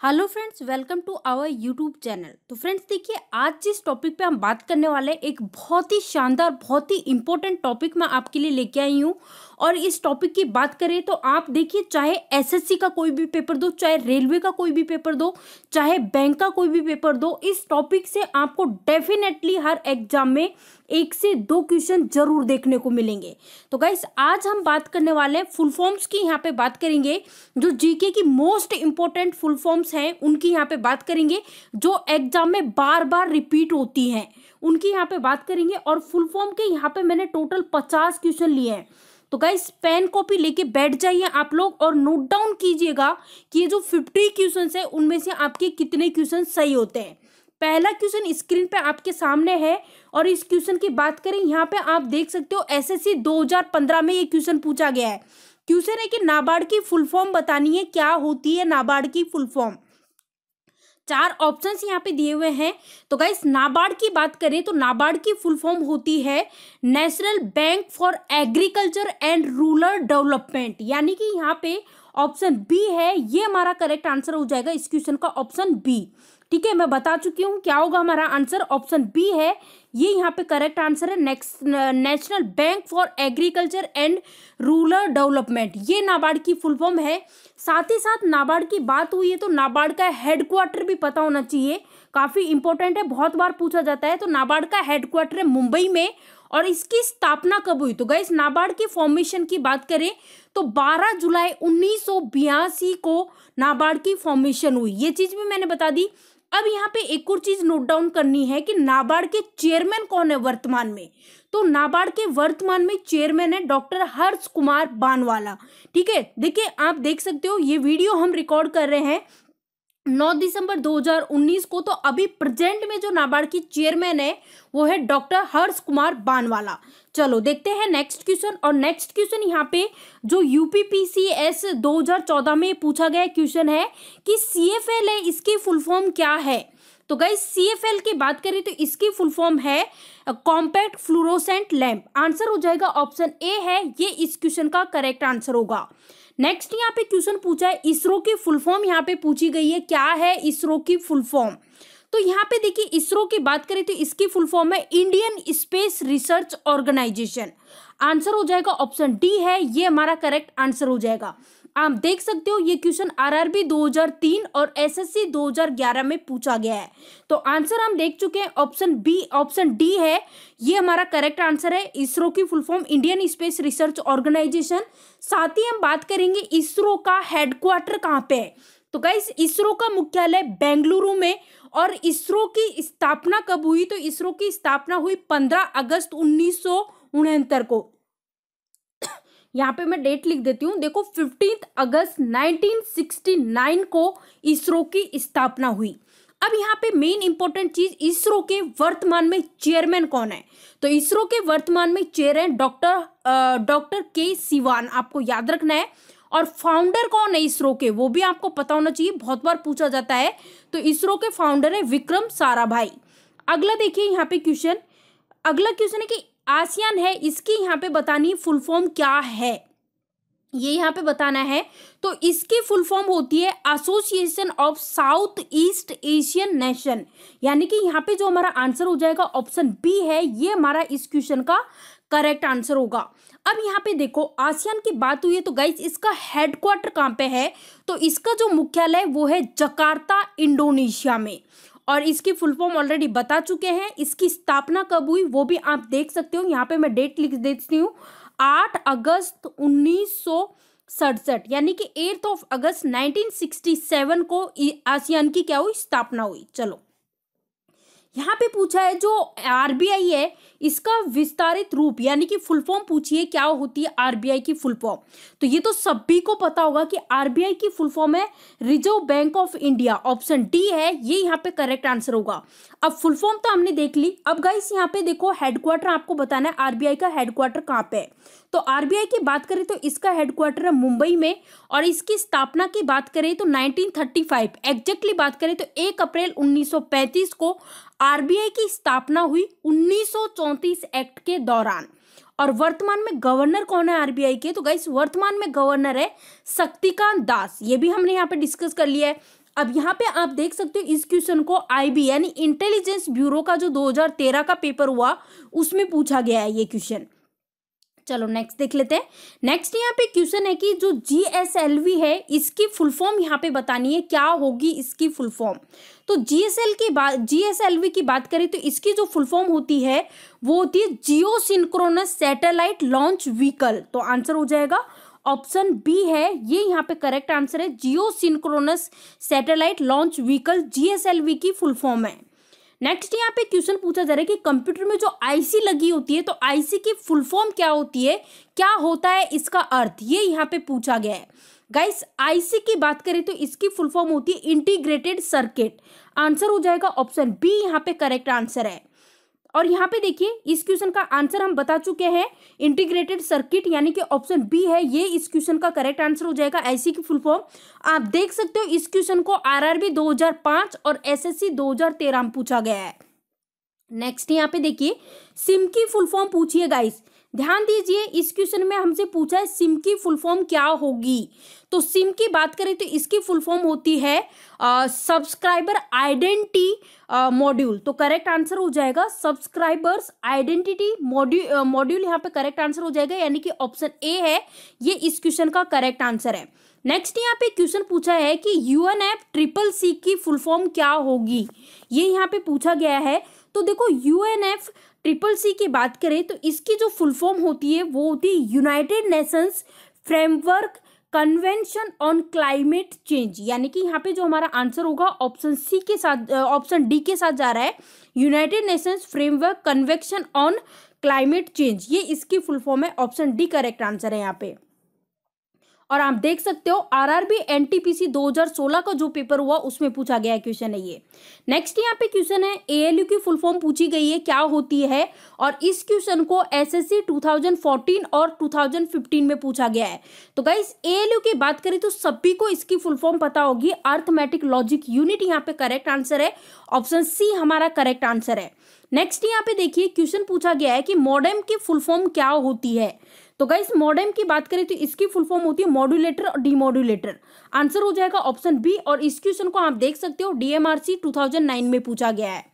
Hello friends, welcome to our YouTube channel. तो friends, देखिए, आज जिस टॉपिक पे हम बात करने वाले हैं, एक बहुत ही शानदार, बहुत ही इंपॉर्टेंट टॉपिक मैं आपके लिए लेके आई हूँ। और इस टॉपिक की बात करें तो आप देखिए, चाहे एसएससी का कोई भी पेपर दो, चाहे रेलवे का कोई भी पेपर दो, चाहे बैंक का कोई भी पेपर दो, इस टॉपिक से आपको डेफिनेटली हर एग्ज़ाम में एक से दो क्वेश्चन ज़रूर देखने को मिलेंगे। तो गाइस आज हम बात करने वाले हैं फुल फॉर्म्स की। यहाँ पे बात करेंगे जो जीके की मोस्ट इंपॉर्टेंट फुल फॉर्म्स हैं, उनकी यहाँ पे बात करेंगे, जो एग्ज़ाम में बार बार रिपीट होती हैं, उनकी यहाँ पे बात करेंगे और फुल फॉर्म के यहाँ पे मैंने टोटल पचास क्वेश्चन लिए हैं। तो गाइस पेन कॉपी लेके बैठ जाइए आप लोग और नोट डाउन कीजिएगा कि ये जो फिफ्टी क्वेश्चन है, उनमें से आपके कितने क्वेश्चन सही होते हैं। पहला क्वेश्चन स्क्रीन पे आपके सामने है और इस क्वेश्चन की बात करें, यहाँ पे आप देख सकते हो एसएससी 2015 में ये क्वेश्चन पूछा गया है। क्वेश्चन है कि नाबार्ड की फुल फॉर्म बतानी है, क्या होती है नाबार्ड की फुल फॉर्म? चार ऑप्शंस यहाँ पे दिए हुए हैं। तो गाइस नाबार्ड की बात करें तो नाबार्ड की फुल फॉर्म होती है national bank for agriculture and rural development. यानी कि यहाँ पे ऑप्शन बी है, ये हमारा करेक्ट आंसर हो जाएगा इस क्वेश्चन का ऑप्शन बी। ठीक है, मैं बता चुकी हूँ क्या होगा हमारा आंसर। ऑप्शन बी है, ये यहाँ पे करेक्ट आंसर है next national bank for agriculture and rural development ये नाबार्ड की फुल फॉर्म है। साथ ही साथ नाबार्ड की बात हुई है तो नाबार्ड का हेडक्वार्टर भी पता होना चाहिए। काफ़ी इंपॉर्टेंट है, बहुत बार पूछा जाता है तो नाबार्ड का हेडक्वार्टर है मुंबई में, और इसकी स्थापना कब हुई? तो गई नाबार्ड की फॉर्मेशन की बात करें तो 12 जुलाई उन्नीस सौ बयासी को नाबार्ड की फॉर्मेशन हुई। ये चीज़ भी मैंने बता दी अब यहाँ पे एक और चीज़ नोट डाउन करनी है कि नाबार्ड के चेयरमैन कौन है वर्तमान में? तो नाबार्ड के वर्तमान में चेयरमैन है डॉक्टर हर्ष कुमार बानवाला। ठीक है? देखिए, आप देख सकते हो, ये वीडियो हम रिकॉर्ड कर रहे हैं। 9 दिसंबर 2019 को तो अभी प्रेजेंट में जो नाबार्ड की चेयरमैन है, वो है डॉक्टर हर्ष कुमार बानवाला। चलो, देखते हैं नेक्स्ट क्वेश्चन और नेक्स्ट क्वेश्चन यहाँ पे जो यूपीपीसीएस 2014 में पूछा गया क्वेश्चन है कि सीएफएल है, इसकी फुल फॉर्म क्या है? तो गई सी एफ़ एल की बात करें तो इसकी फुल फॉर्म है कॉम्पैक्ट फ्लोरोसेंट लैंप आंसर हो जाएगा ऑप्शन ए है, ये इस क्वेश्चन का करेक्ट आंसर होगा। नेक्स्ट यहाँ पे क्वेश्चन पूछा है, इसरो की फुल फॉर्म यहाँ पे पूछी गई है, क्या है इसरो की फुल फॉर्म तो यहाँ पे देखिए, इसरो की बात करें तो इसकी फुल फॉर्म है Indian space research organisation answer हो जाएगा ऑप्शन डी है, ये हमारा करेक्ट आंसर हो जाएगा। आप देख सकते हो, ये क्वेश्चन आरआरबी 2003 और एसएससी 2011 में पूछा गया है। तो आंसर हम देख चुके हैं ऑप्शन बी ऑप्शन डी है। ये हमारा करेक्ट आंसर है, इसरो की full form Indian space research organisation साथ ही हम बात करेंगे, इसरो का हेडक्वार्टर कहाँ पे है? तो गाइस इसरो का मुख्यालय बेंगलुरु में और इसरो की स्थापना कब हुई? तो इसरो की स्थापना हुई पंद्रह अगस्त उन्नीस सौ उनहत्तर को। यहाँ पे मैं डेट लिख देती हूँ। देखो फिफ्टींथ अगस्त 1969 को इसरो की स्थापना हुई। अब यहाँ पे मेन इंपॉर्टेंट चीज़, इसरो के वर्तमान में चेयरमैन कौन है? तो इसरो के वर्तमान में चेयर है डॉक्टर डॉक्टर के सिवान आपको याद रखना है। और फाउंडर कौन है इसरो के? वो भी आपको पता होना चाहिए, बहुत बार पूछा जाता है। तो इसरो के फाउंडर है विक्रम साराभाई। अगला देखिए यहाँ पे क्वेश्चन अगला क्वेश्चन है कि आसियान है, इसकी यहाँ पे बतानी फुल फॉर्म क्या है? ये यहाँ पे बताना है। तो इसकी फुल फॉर्म होती है association of south east Asian nation यानी कि यहाँ पे जो हमारा आंसर हो जाएगा ऑप्शन बी है, ये हमारा इस क्वेश्चन का करेक्ट आंसर होगा। अब यहाँ पे देखो, आसियान की बात हुई है तो गाइज़ इसका हेडक्वार्टर कहाँ पे है? तो इसका जो मुख्यालय वो है जकार्ता, इंडोनेशिया में। और इसकी फुल फॉर्म ऑलरेडी बता चुके हैं। इसकी स्थापना कब हुई, वो भी आप देख सकते हो। यहाँ पे मैं डेट लिख देती हूँ। आठ अगस्त उन्नीस सड़सठ, यानी कि एट्थ ऑफ़ अगस्त 1967 को आसियान की क्या हुई? स्थापना हुई। चलो। यहाँ पे पूछा है, जो आरबीआई है, इसका विस्तारित रूप, यानी कि फुल फॉर्म पूछिए, क्या होती है आरबीआई की फुल फॉर्म तो ये तो सभी को पता होगा कि आरबीआई की फुल फॉर्म है reserve bank of India option D है, ये यहाँ पे करेक्ट आंसर होगा। अब फुल फॉर्म तो हमने देख ली। अब गाइस यहाँ पे देखो हेडक्वार्टर आपको बताना है आरबीआई का हेडक्वार्टर कहाँ पे है। तो आरबीआई की बात करें तो इसका हेडक्वार्टर है मुंबई में और इसकी स्थापना की बात करें तो 1935 एग्जैक्टली बात करें तो 1 अप्रैल 1935 को आरबीआई की स्थापना हुई उन्नीस एक्ट के दौरान। और वर्तमान में गवर्नर कौन है आरबीआई के? तो गाइस वर्तमान में गवर्नर है शक्तिकांत दास। ये भी हमने यहाँ पे डिस्कस कर लिया है। अब यहाँ पे आप देख सकते हो इस क्वेश्चन को आईबी यानी इंटेलिजेंस ब्यूरो का जो 2013 का पेपर हुआ, उसमें पूछा गया है ये क्वेश्चन चलो नेक्स्ट देख लेते हैं। नेक्स्ट यहाँ पे क्वेश्चन है कि जो जी एस एल वी है, इसकी फुल फॉर्म यहाँ पे बतानी है, क्या होगी इसकी फुल फॉर्म तो जी एस एल की बात जी एस एल वी की बात करें तो इसकी जो फुल फॉर्म होती है, वो होती है जियो सिंक्रोनस सैटेलाइट लॉन्च व्हीकल तो आंसर हो जाएगा ऑप्शन बी है, ये यहाँ पे करेक्ट आंसर है geosynchronous satellite launch vehicle GSLV की फुल फॉर्म है। नेक्स्ट यहाँ पे क्वेश्चन पूछा जा रहा है कि कंप्यूटर में जो आईसी लगी होती है तो आईसी की फुल फॉर्म क्या होती है? क्या होता है इसका अर्थ? ये यहाँ पे पूछा गया है। गाइस आईसी की बात करें तो इसकी फुल फॉर्म होती है इंटीग्रेटेड सर्किट आंसर हो जाएगा ऑप्शन बी यहाँ पे करेक्ट आंसर है। और यहाँ पे देखिए, इस क्वेश्चन का आंसर हम बता चुके हैं। इंटीग्रेटेड सर्किट यानी कि ऑप्शन बी है, ये इस क्वेश्चन का करेक्ट आंसर हो जाएगा, ऐसी की फुल फॉर्म आप देख सकते हो, इस क्वेश्चन को आरआरबी 2005 और एसएससी 2013 में पूछा गया है। नेक्स्ट यहाँ पे देखिए सिम की फुल फॉर्म पूछिए गाइस ध्यान दीजिए, इस क्वेश्चन में हमसे पूछा है सिम की फुल फॉर्म क्या होगी? तो सिम की बात करें तो इसकी फुल फॉर्म होती है सब्सक्राइबर आइडेंटिटी मॉड्यूल तो करेक्ट आंसर हो जाएगा सब्सक्राइबर्स आइडेंटिटी मॉड्यूल मॉड्यूल यहाँ पे करेक्ट आंसर हो जाएगा, यानी कि ऑप्शन ए है, ये इस क्वेश्चन का करेक्ट आंसर है। नेक्स्ट यहाँ पे क्वेश्चन पूछा है कि यूएनएफ ट्रिपल सी की फुल फॉर्म क्या होगी? ये यहाँ पे पूछा गया है तो देखो U N F triple C की बात करें तो इसकी जो फुल फॉर्म होती है, वो होती है united nations framework convention on climate change यानी कि यहाँ पे जो हमारा आंसर होगा ऑप्शन सी के साथ ऑप्शन डी के साथ जा रहा है। United nations framework convection on climate change ये इसकी फुल फॉर्म है ऑप्शन डी करेक्ट आंसर है यहाँ पे। और आप देख सकते हो आरआरबी एनटीपीसी 2016 का जो पेपर हुआ, उसमें पूछा गया क्वेश्चन है ये। नेक्स्ट यहाँ पे क्वेश्चन है एएलयू की फुल फॉर्म पूछी गई है, क्या होती है? और इस क्वेश्चन को एसएससी 2014 और 2015 में पूछा गया है। तो गाइस एएलयू की बात करें तो सभी को इसकी फुल फॉर्म पता होगी। अर्थमेटिक लॉजिक यूनिट यहाँ पे करेक्ट आंसर है। ऑप्शन सी हमारा करेक्ट आंसर है। नेक्स्ट यहाँ पे देखिए क्वेश्चन पूछा गया है कि मॉडेम की फुल फॉर्म क्या होती है? तो गाइस मॉडेम की बात करें तो इसकी फुल फॉर्म होती है मॉड्यूलेटर और डीमोड्यूलेटर आंसर हो जाएगा ऑप्शन बी और इस क्वेश्चन को आप देख सकते हो डीएमआरसी 2009 में पूछा गया है.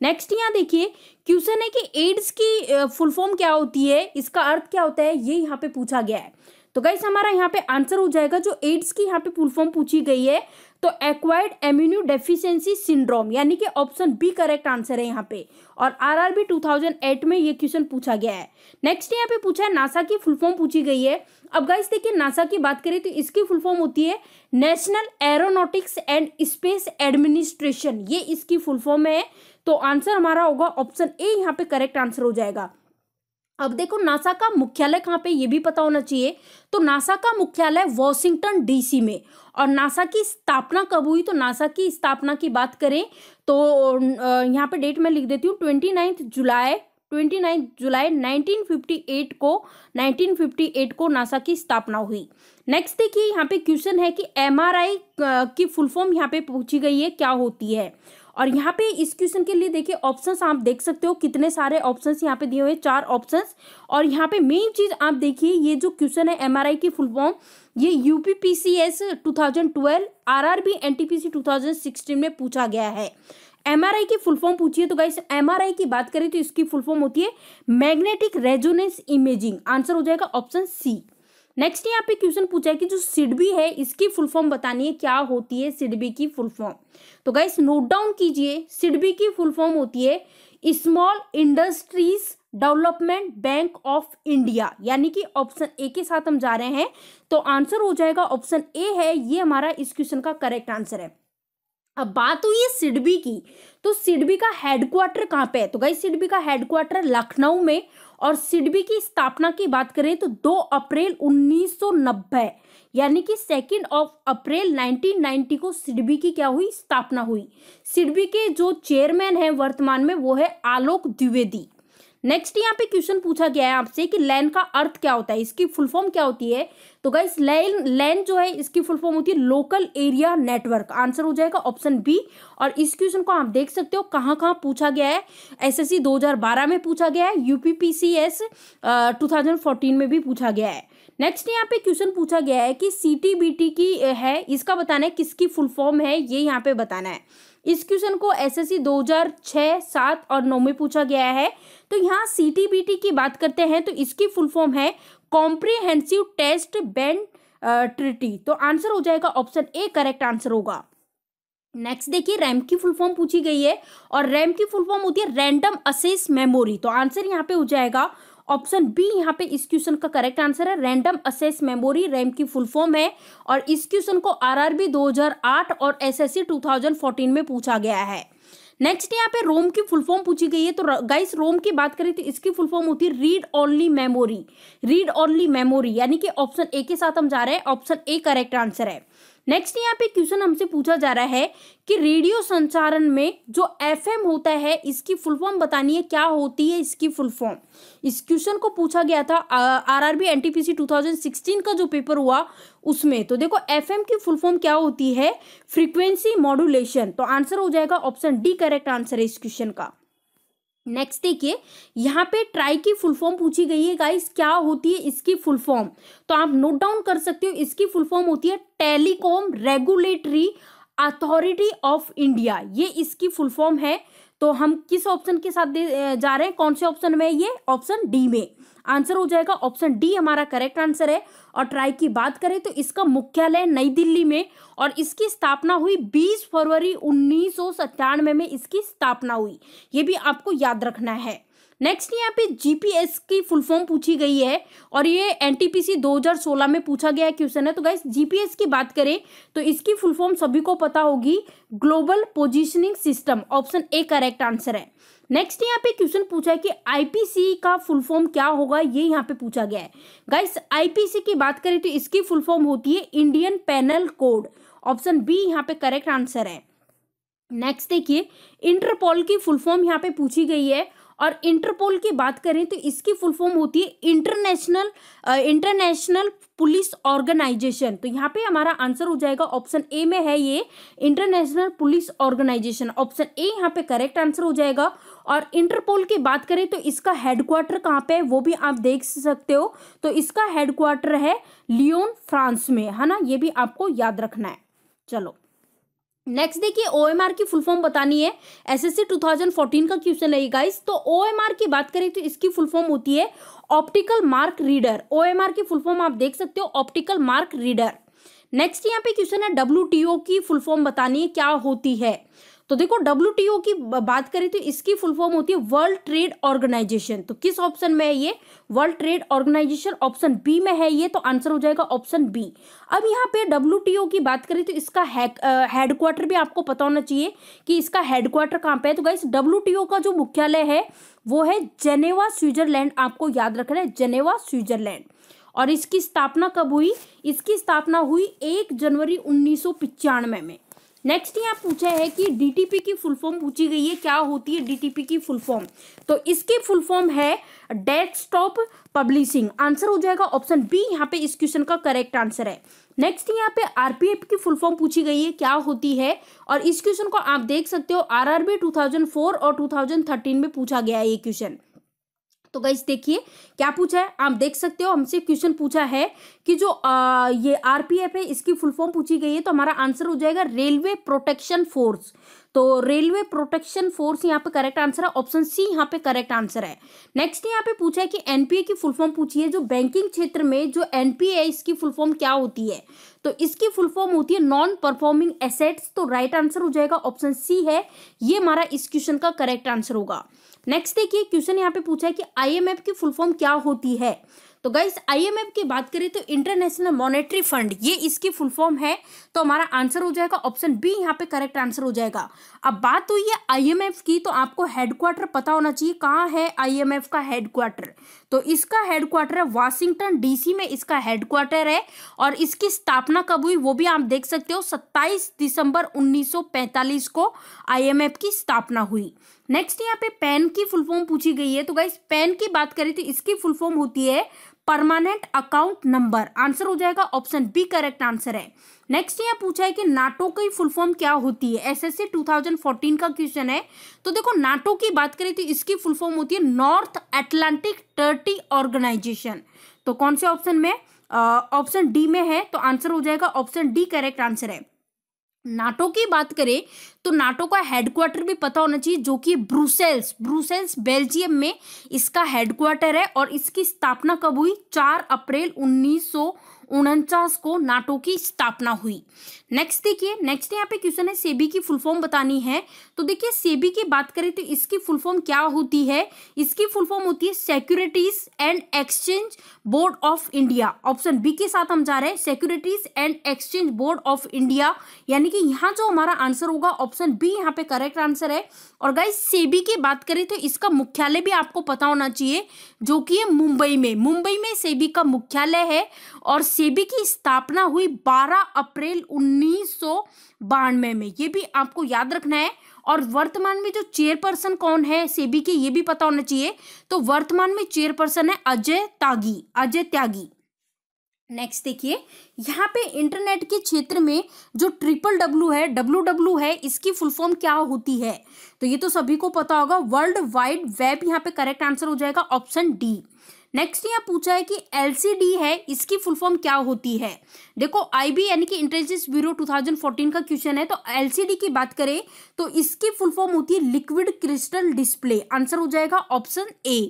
नेक्स्ट यहाँ देखिए क्वेश्चन है कि एड्स की फुल फॉर्म क्या होती है, इसका अर्थ क्या होता है, ये यहाँ पे पूछा गया है. तो गाइस हमारा यहाँ पे आंसर हो जाएगा जो एड्स की यहाँ पे फुल फॉर्म पूछी गई है। तो एक्वायर्ड एम्यून्यू डेफिशिएंसी सिंड्रोम यानी कि ऑप्शन बी करेक्ट आंसर है यहाँ पे। और आरआरबी 2008 में ये क्वेश्चन पूछा गया है। नेक्स्ट यहाँ पे पूछा है नासा की फुल फॉर्म पूछी गई है। अब गाइस देखिए नासा की बात करें तो इसकी फुल फॉर्म होती है national aeronautics and space administration ये इसकी फुल फॉर्म है। तो आंसर हमारा होगा ऑप्शन ए यहाँ पे करेक्ट आंसर हो जाएगा। अब देखो, नासा का मुख्यालय कहाँ पे, ये भी पता होना चाहिए। तो नासा का मुख्यालय वॉशिंगटन डीसी में। और नासा की स्थापना कब हुई? तो नासा की स्थापना की बात करें तो यहाँ पे डेट मैं लिख देती हूँ, twenty ninth July, twenty ninth July 1958 को 1958 को नासा की स्थापना हुई। नेक्स्ट देखिए, यहाँ पे क्वेश्चन है कि एमआरआई की फुल फॉर्म यहाँ पे पूछी गई है, क्या होती है? और यहाँ पे इस क्वेश्चन के लिए देखिए ऑप्शंस आप देख सकते हो, कितने सारे ऑप्शंस यहाँ पे दिए हुए चार ऑप्शंस और यहाँ पे मेन चीज़ आप देखिए, ये जो क्वेश्चन है एमआरआई की फुल फॉर्म ये यूपीपीसीएस 2012 आरआरबी एनटीपीसी 2016 में पूछा गया है। एमआरआई की फुल फॉर्म पूछिए तो गाइस एमआरआई की बात करें तो इसकी फुल फॉर्म होती है मैग्नेटिक रेजोनेंस इमेजिंग आंसर हो जाएगा ऑप्शन सी नेक्स्ट यहाँ पे क्वेश्चन पूछा है कि जो सिडबी है, इसकी फुल फॉर्म बतानी है, क्या होती है सिडबी की फुल फॉर्म तो गाइस नोट डाउन कीजिए सिडबी की फुल फॉर्म होती है small industries development bank of India यानी कि ऑप्शन ए के साथ हम जा रहे हैं तो आंसर हो जाएगा ऑप्शन ए है, ये हमारा इस क्वेश्चन का करेक्ट आंसर है। अब बात हुई है सिडबी की तो सिडबी का हेडक्वार्टर कहाँ पे है? तो गई सिडबी का हेडक्वार्टर लखनऊ में और सिडबी की स्थापना की बात करें तो 2 अप्रैल 1990 यानी कि सेकेंड ऑफ़ अप्रैल 1990 को सिडबी की क्या हुई? स्थापना हुई। सिडबी के जो चेयरमैन हैं वर्तमान में वो है आलोक द्विवेदी। नेक्स्ट यहाँ पे क्वेश्चन पूछा गया है आपसे कि लैन का अर्थ क्या होता है? इसकी फुल फॉर्म क्या होती है? तो गाइस लैन लैन जो है, इसकी फुल फॉर्म होती है लोकल एरिया नेटवर्क आंसर हो जाएगा ऑप्शन बी और इस क्वेश्चन को आप देख सकते हो कहाँ कहाँ पूछा गया है? एसएससी 2012 में पूछा गया है यूपीपीसीएस 2014 में भी पूछा गया है। नेक्स्ट यहाँ पे क्वेश्चन पूछा गया है कि सी की है, इसका बताना है किसकी फुल फॉर्म है, ये यहाँ पे बताना है। इस क्वेश्चन को एस एस सी दो हज़ार छः सात और नौ में पूछा गया है। तो यहाँ सी टी बी टी की बात करते हैं तो इसकी फुल फॉर्म है कॉम्प्रिहेंसिव टेस्ट बैंड ट्रिटी। तो आंसर हो जाएगा ऑप्शन ए, करेक्ट आंसर होगा। नेक्स्ट देखिए, रैम की फुल फॉर्म पूछी गई है और रैम की फुल फॉर्म होती है रैंडम असेस मेमोरी। तो आंसर यहाँ पे हो जाएगा ऑप्शन बी, यहाँ पे इस क्वेश्चन का करेक्ट आंसर है रैंडम असेस मेमोरी रैम की फुल फॉर्म है। और इस क्वेश्चन को आरआरबी 2008 और एसएससी 2014 में पूछा गया है। नेक्स्ट यहाँ पे रोम की फुल फॉर्म पूछी गई है तो गाइस रोम की बात करें तो इसकी फुल फॉर्म होती है read only memory read only memory यानी कि ऑप्शन ए के साथ हम जा रहे हैं ऑप्शन ए करेक्ट आंसर है। नेक्स्ट यहाँ पे क्वेश्चन हमसे पूछा जा रहा है कि रेडियो संचारण में जो एफएम होता है, इसकी फुल फॉर्म बतानी है, क्या होती है इसकी फुल फॉर्म इस क्वेश्चन को पूछा गया था आरआरबी एनटीपीसी 2016 का जो पेपर हुआ, उसमें। तो देखो एफएम की फुल फॉर्म क्या होती है? फ्रीक्वेंसी मॉड्यूलेशन तो आंसर हो जाएगा ऑप्शन डी करेक्ट आंसर है इस क्वेश्चन का। नेक्स्ट देखिए, यहाँ पे ट्राई की फुल फॉर्म पूछी गई है गाइस क्या होती है इसकी फुल फॉर्म तो आप नोट डाउन कर सकते हो, इसकी फुल फॉर्म होती है telecom regulatory authority of India ये इसकी फुल फॉर्म है तो हम किस ऑप्शन के साथ जा रहे हैं? कौन से ऑप्शन में ये? ऑप्शन डी में। आंसर हो जाएगा ऑप्शन डी, हमारा करेक्ट आंसर है। और ट्राई की बात करें तो इसका मुख्यालय नई दिल्ली में और इसकी स्थापना हुई 20 फरवरी उन्नीस सौ सत्तानवे में इसकी स्थापना हुई। ये भी आपको याद रखना है। नेक्स्ट यहाँ पे जीपीएस की फुल फॉर्म पूछी गई है और ये एनटीपीसी 2016 में पूछा गया क्वेश्चन है। तो गाइस जीपीएस की बात करें तो इसकी फुल फॉर्म सभी को पता होगी। Global positioning system option A correct answer है। नेक्स्ट यहाँ पे क्वेश्चन पूछा है कि आईपीसी का फुल फॉर्म क्या होगा? ये यहाँ पे पूछा गया है। गाइस आईपीसी की बात करें तो इसकी फुल फॉर्म होती है Indian penal code option B यहाँ पे करेक्ट आंसर है। नेक्स्ट देखिए इंटरपोल की फुल फॉर्म यहाँ पे पूछी गई है। और इंटरपोल की बात करें तो इसकी फुल फॉर्म होती है इंटरनेशनल इंटरनेशनल पुलिस ऑर्गेनाइजेशन तो यहाँ पे हमारा आंसर हो जाएगा ऑप्शन ए में है ये international police organisation option A यहाँ पे करेक्ट आंसर हो जाएगा। और इंटरपोल की बात करें तो इसका हेडक्वार्टर कहाँ पे है, वो भी आप देख सकते हो। तो इसका हेडक्वार्टर है लियोन फ्रांस में, है ना? ये भी आपको याद रखना है। चलो। नेक्स्ट देखिए ओएमआर की फुल फॉर्म बतानी है। एसएससी 2014 का क्वेश्चन है गाइस तो ओएमआर की बात करें तो इसकी फुल फॉर्म होती है ऑप्टिकल मार्क रीडर ओएमआर की फुल फॉर्म आप देख सकते हो ऑप्टिकल मार्क रीडर नेक्स्ट यहाँ पे क्वेश्चन है डब्ल्यू की फुल फॉर्म बतानी है, क्या होती है? तो देखो डब्ल्यू की बात करें तो इसकी फुल फॉर्म होती है वर्ल्ड ट्रेड ऑर्गेनाइजेशन तो किस ऑप्शन में है ये? World trade organisation option B में है ये तो आंसर हो जाएगा ऑप्शन बी अब यहाँ पे डब्ल्यू की बात करें तो इसका हेडक्वार्टर भी आपको पता होना चाहिए कि इसका हेडक्वार्टर कहाँ पे है। तो गाइस डब्ल्यू का जो मुख्यालय है, वो है जेनेवा स्विट्जरलैंड आपको याद रखना है जेनेवा स्विट्जरलैंड और इसकी स्थापना कब हुई? इसकी स्थापना हुई एक जनवरी उन्नीस में। नेक्स्ट यहाँ पूछा है कि डीटीपी की फुल फॉर्म पूछी गई है, क्या होती है डीटीपी की फुल फॉर्म तो इसकी फुल फॉर्म है डेस्कटॉप पब्लिशिंग आंसर हो जाएगा ऑप्शन बी यहाँ पे इस क्वेश्चन का करेक्ट आंसर है. नेक्स्ट यहाँ पे आरपीएफ की फुल फॉर्म पूछी गई है, क्या होती है? और इस क्वेश्चन को आप देख सकते हो आरआरबी 2004 और 2013 में पूछा गया है ये क्वेश्चन तो गाइस देखिए क्या पूछा है? आप देख सकते हो हमसे क्वेश्चन पूछा है कि जो आ, ये आरपीएफ है इसकी फुल फॉर्म पूछी गई है तो हमारा आंसर हो जाएगा रेलवे प्रोटेक्शन फोर्स तो रेलवे प्रोटेक्शन फोर्स यहाँ पे करेक्ट आंसर है ऑप्शन सी यहाँ पे करेक्ट आंसर है. नेक्स्ट यहाँ पे पूछा है कि एनपीए की फुल फॉर्म पूछी है जो बैंकिंग क्षेत्र में जो एनपीए है इसकी फुल फॉर्म क्या होती है? तो इसकी फुल फॉर्म होती है नॉन परफॉर्मिंग एसेट्स तो राइट आंसर हो जाएगा ऑप्शन सी है. ये हमारा इस क्वेश्चन का करेक्ट आंसर होगा. नेक्स्ट देखिए क्वेश्चन यहाँ पे पूछा है कि आईएमएफ की फुल फॉर्म क्या होती है? तो गाइस आईएमएफ की बात करें तो इंटरनेशनल मॉनेटरी फंड ये इसकी फुल फॉर्म है तो हमारा आंसर हो जाएगा ऑप्शन बी यहाँ पे करेक्ट आंसर हो जाएगा। अब बात हुई है आईएमएफ की तो आपको हेडक्वार्टर पता होना चाहिए, कहाँ है आईएमएफ का हेडक्वार्टर तो इसका हेडक्वार्टर है वाशिंगटन डीसी में, इसका हेडक्वार्टर है, और इसकी स्थापना कब हुई, वो भी आप देख सकते हो, सत्ताईस दिसंबर उन्नीस को आईएमएफ की स्थापना हुई। नेक्स्ट यहाँ पे पेन की फुल फॉर्म पूछी गई है। तो गाइस पेन की बात करें तो इसकी फुल फॉर्म होती है परमानेंट अकाउंट नंबर आंसर हो जाएगा ऑप्शन बी करेक्ट आंसर है। नेक्स्ट यहाँ पूछा है कि नाटो की फुल फॉर्म क्या होती है? एसएससी 2014 का क्वेश्चन है। तो देखो, नाटो की बात करें तो इसकी फुल फॉर्म होती है नॉर्थ एटलांटिक टर्टी ऑर्गेनाइजेशन तो कौन से ऑप्शन में? ऑप्शन डी में है। तो आंसर हो जाएगा ऑप्शन डी करेक्ट आंसर है। नाटो की बात करें तो नाटो का हेडक्वार्टर भी पता होना चाहिए, जो कि ब्रुसेल्स ब्रुसेल्स, बेल्जियम में इसका हेडक्वार्टर है और इसकी स्थापना कब हुई? चार अप्रैल उन्नीस उनचास को नाटो की स्थापना हुई। नेक्स्ट देखिए नेक्स्ट यहाँ पे क्वेश्चन है सेबी की फुल फॉर्म बतानी है। तो देखिए, सेबी की बात करें तो इसकी फुल फॉर्म क्या होती है? इसकी फुल फॉर्म होती है securities and exchange board of India option B के साथ हम जा रहे हैं securities and exchange board of India यानी कि यहाँ जो हमारा आंसर होगा ऑप्शन बी यहाँ पे करेक्ट आंसर है। और गाइस सेबी की बात करें तो इसका मुख्यालय भी आपको पता होना चाहिए, जो कि है मुंबई में। मुंबई में सेबी का मुख्यालय है। और सेबी की स्थापना हुई 12 अप्रैल उन्नीस में। ये भी आपको याद रखना है। और वर्तमान में जो चेयरपर्सन कौन है सेबी के, ये भी पता होना चाहिए। तो वर्तमान में चेयरपर्सन है अजय तागी अजय त्यागी। नेक्स्ट देखिए, यहाँ पे इंटरनेट के क्षेत्र में जो ट्रिपल डब्ल्यू है डब्ल्यू डब्ल्यू है, इसकी फुल फॉर्म क्या होती है? तो ये तो सभी को पता होगा। वर्ल्ड वाइड वेब यहाँ पे करेक्ट आंसर हो जाएगा ऑप्शन डी। नेक्स्ट यहाँ पूछा है कि एलसीडी है, इसकी फुल फॉर्म क्या होती है? देखो आईबी यानी कि इंटेलिजेंस ब्यूरो 2014 का क्वेश्चन है तो एलसीडी की बात करें तो इसकी फुल फॉर्म होती है लिक्विड क्रिस्टल डिस्प्ले आंसर हो जाएगा ऑप्शन ए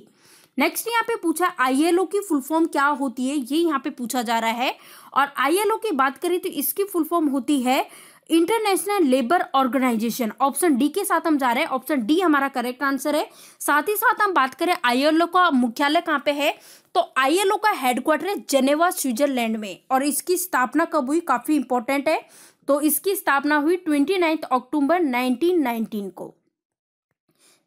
नेक्स्ट यहाँ पे पूछा आईएलओ की फुल फॉर्म क्या होती है? ये यहाँ पे पूछा जा रहा है। और आईएलओ की बात करें तो इसकी फुल फॉर्म होती है international labour organisation. Option D के साथ हम जा रहे हैं, ऑप्शन डी हमारा करेक्ट आंसर है। साथ ही साथ हम बात करें आईएलओ का मुख्यालय कहाँ पे है तो आईएलओ का हेडक्वार्टर है जेनेवा, स्विट्जरलैंड में, और इसकी स्थापना कब हुई काफ़ी इंपॉर्टेंट है। तो इसकी स्थापना हुई ट्वेंटी नाइन्थ अक्टूबर नाइनटीन को।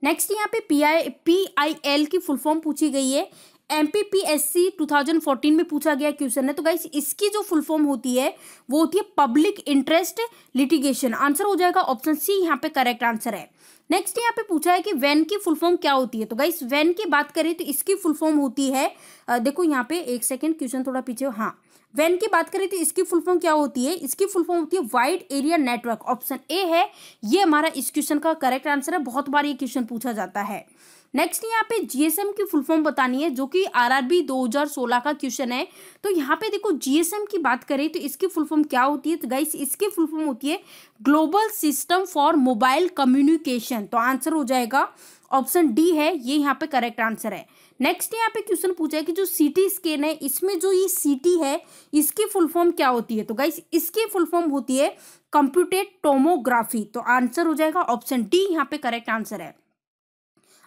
नेक्स्ट यहाँ पे P I P I L की फुल फॉर्म पूछी गई है। M P P S C two thousand fourteen में पूछा गया क्वेश्चन है। तो गाइस इसकी जो फुल फॉर्म होती है वो होती है पब्लिक इंटरेस्ट लिटिगेशन आंसर हो जाएगा ऑप्शन सी यहाँ पे करेक्ट आंसर है। नेक्स्ट यहाँ पे पूछा है कि वैन की फुल फॉर्म क्या होती है। तो गाइस वैन की बात करें तो इसकी फुल फॉर्म होती है आ, देखो यहाँ पे एक सेकेंड क्वेश्चन थोड़ा पीछे हाँ। वैन की बात करें तो इसकी फुल फॉर्म क्या होती है? इसकी फुल फॉर्म होती है wide area network option A है ये हमारा इस क्वेश्चन का करेक्ट आंसर है। बहुत बार ये क्वेश्चन पूछा जाता है। नेक्स्ट यहाँ पे जीएसएम की फुल फॉर्म बतानी है, जो कि आरआरबी 2016 का क्वेश्चन है। तो यहाँ पे देखो जीएसएम की बात करें तो इसकी फुल फॉर्म क्या होती है? तो गाइस इसकी फुल फॉर्म होती है global system for mobile communication तो आंसर हो जाएगा ऑप्शन डी है, ये यहाँ पे करेक्ट आंसर है। नेक्स्ट यहाँ पे क्वेश्चन पूछा है कि जो सीटी स्कैन है, इसमें जो ये सीटी है, इसकी फुल फॉर्म क्या होती है? तो गाइस इसकी फुल फॉर्म होती है कंप्यूटेड टोमोग्राफी तो आंसर हो जाएगा ऑप्शन डी यहाँ पे करेक्ट आंसर है।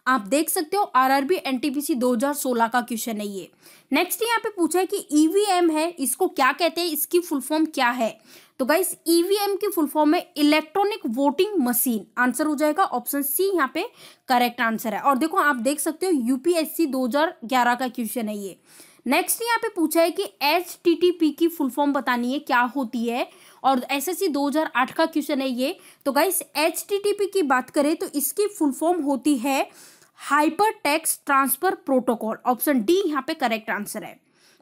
आप देख सकते हो आरआरबी एनटीपीसी 2016 का क्वेश्चन है ये। नेक्स्ट यहाँ पे पूछा है कि ईवीएम है, इसको क्या कहते हैं, इसकी फुल फॉर्म क्या है? तो गाइस ईवीएम की फुल फॉर्म है इलेक्ट्रॉनिक वोटिंग मशीन आंसर हो जाएगा ऑप्शन सी यहाँ पे करेक्ट आंसर है। और देखो, आप देख सकते हो यूपीएससी 2011 का क्वेश्चन है ये। नेक्स्ट यहाँ पे पूछा है कि एचटीटीपी की फुल फॉर्म बतानी है, क्या होती है? और एस एस सी दो हज़ार आठ का क्वेश्चन है ये। तो गाइस एच की बात करें तो इसकी फुल फॉर्म होती है hyper text transfer protocol option D यहाँ पे करेक्ट आंसर है।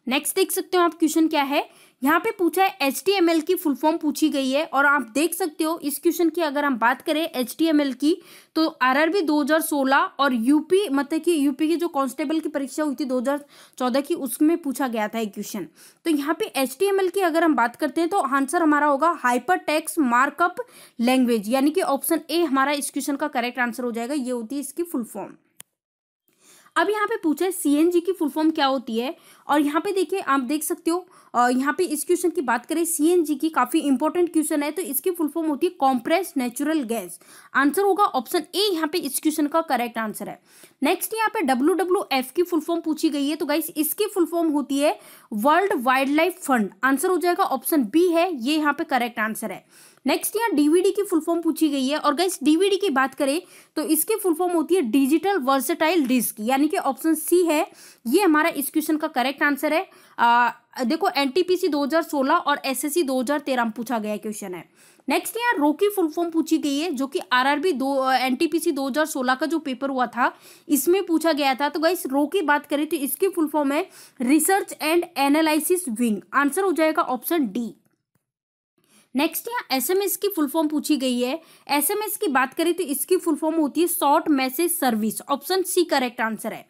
नेक्स्ट देख सकते हो आप क्वेश्चन क्या है? यहाँ पे पूछा है HTML की फुल फॉर्म पूछी गई है और आप देख सकते हो, इस क्वेश्चन की अगर हम बात करें HTML की तो आरआरबी 2016 और यूपी मतलब कि यूपी की जो कांस्टेबल की परीक्षा हुई थी 2014 की, उसमें पूछा गया था एक क्वेश्चन तो यहाँ पे HTML की अगर हम बात करते हैं तो आंसर हमारा होगा हाइपर टेक्स मार्कअप लैंग्वेज यानी कि ऑप्शन ए हमारा इस क्वेश्चन का करेक्ट आंसर हो जाएगा, ये होती है इसकी फुल फॉर्म अब यहाँ पे पूछा है सीएनजी की फुल फॉर्म क्या होती है? और यहाँ पे देखिए, आप देख सकते हो यहाँ पे इस क्वेश्चन की बात करें सीएनजी की काफ़ी इंपॉर्टेंट क्वेश्चन है तो इसकी फुल फॉर्म होती है कॉम्प्रेस नेचुरल गैस आंसर होगा ऑप्शन ए यहाँ पे इस क्वेश्चन का करेक्ट आंसर है. नेक्स्ट यहाँ पे डब्ल्यू डब्ल्यू एफ़ की फुल फॉर्म पूछी गई है तो गाइस इसकी फुल फॉर्म होती है world wild life fund answer हो जाएगा ऑप्शन बी है, ये यहाँ पे करेक्ट आंसर है. नेक्स्ट यहाँ डीवीडी की फुल फॉर्म पूछी गई है। और गाइस डीवीडी की बात करें तो इसकी फुल फॉर्म होती है डिजिटल वर्सेटाइल डिस्क यानी कि ऑप्शन सी है। ये हमारा इस क्वेश्चन का करेक्ट आंसर है। आ, देखो एनटीपीसी 2016 और एसएससी 2013 में पूछा गया क्वेश्चन है। नेक्स्ट यहाँ रो की फुल फॉर्म पूछी गई है जो कि आरआरबी दो एनटीपीसी 2016 का जो पेपर हुआ था इसमें पूछा गया था। तो गाइस रो की बात करें तो इसकी फुल फॉर्म है research and analysis wing answer हो जाएगा ऑप्शन डी नेक्स्ट यहाँ एसएमएस की फुल फॉर्म पूछी गई है। एसएमएस की बात करें तो इसकी फुल फॉर्म होती है short message service option C correct answer है।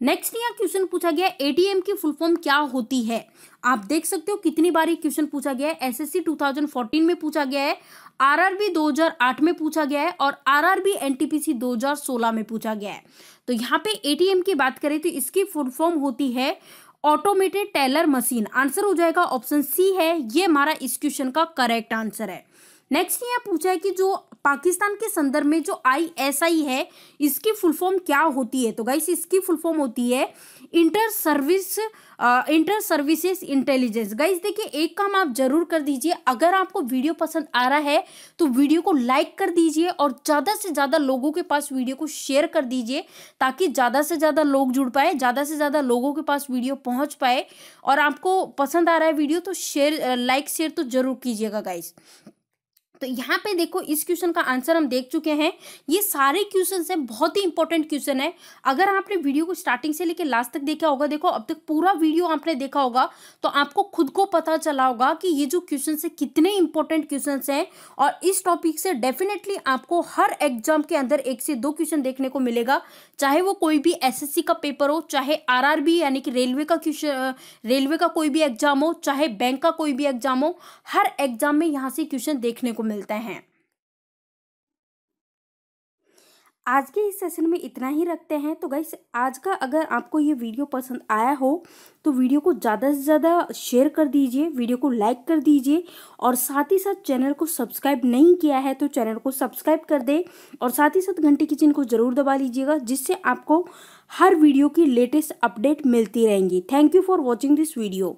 नेक्स्ट यहाँ क्वेश्चन पूछा गया एटीएम की फुल फॉर्म क्या होती है? आप देख सकते हो कितनी बार ये क्वेश्चन पूछा गया है। एसएससी 2014 में पूछा गया है आरआरबी 2008 में पूछा गया है और आरआरबी एनटीपीसी 2016 में पूछा गया है। तो यहाँ पे एटीएम की बात करें तो इसकी फुल फॉर्म होती है ऑटोमेटेड टेलर मशीन आंसर हो जाएगा ऑप्शन सी है। ये हमारा इस क्वेश्चन का करेक्ट आंसर है। नेक्स्ट यहाँ पूछा है कि जो पाकिस्तान के संदर्भ में जो आई एस आई है, इसकी फुल फॉर्म क्या होती है? तो गाइस इसकी फुल फॉर्म होती है inter service inter services intelligence. Guys देखिए, एक काम आप ज़रूर कर दीजिए। अगर आपको वीडियो पसंद आ रहा है तो वीडियो को लाइक कर दीजिए और ज़्यादा से ज़्यादा लोगों के पास वीडियो को शेयर कर दीजिए, ताकि ज़्यादा से ज़्यादा लोग जुड़ पाए, ज़्यादा से ज़्यादा लोगों के पास वीडियो पहुँच पाए। और आपको पसंद आ रहा है वीडियो तो शेयर लाइक शेयर तो ज़रूर कीजिएगा गाइस तो यहाँ पे देखो, इस क्वेश्चन का आंसर हम देख चुके हैं। ये सारे क्वेश्चन हैं, बहुत ही इंपॉर्टेंट क्वेश्चन है। अगर आपने वीडियो को स्टार्टिंग से लेकर लास्ट तक देखा होगा, देखो, अब तक पूरा वीडियो आपने देखा होगा तो आपको खुद को पता चला होगा कि ये जो क्वेश्चन है, कितने इंपॉर्टेंट क्वेश्चन हैं। और इस टॉपिक से डेफिनेटली आपको हर एग्ज़ाम के अंदर एक से दो क्वेश्चन देखने को मिलेगा। चाहे वो कोई भी एसएससी का पेपर हो, चाहे आरआरबी यानी कि रेलवे का क्वेश्चन रेलवे का कोई भी एग्ज़ाम हो, चाहे बैंक का कोई भी एग्ज़ाम हो, हर एग्ज़ाम में यहाँ से क्वेश्चन देखने को मिलते हैं। आज के इस सेशन में इतना ही रखते हैं। तो गाइस आज का अगर आपको ये वीडियो पसंद आया हो तो वीडियो को ज़्यादा से ज़्यादा शेयर कर दीजिए वीडियो को लाइक कर दीजिए और साथ ही साथ चैनल को सब्सक्राइब नहीं किया है तो चैनल को सब्सक्राइब कर दे और साथ ही साथ घंटे की चिन्ह को ज़रूर दबा लीजिएगा, जिससे आपको हर वीडियो की लेटेस्ट अपडेट मिलती रहेंगी। Thank you for watching this video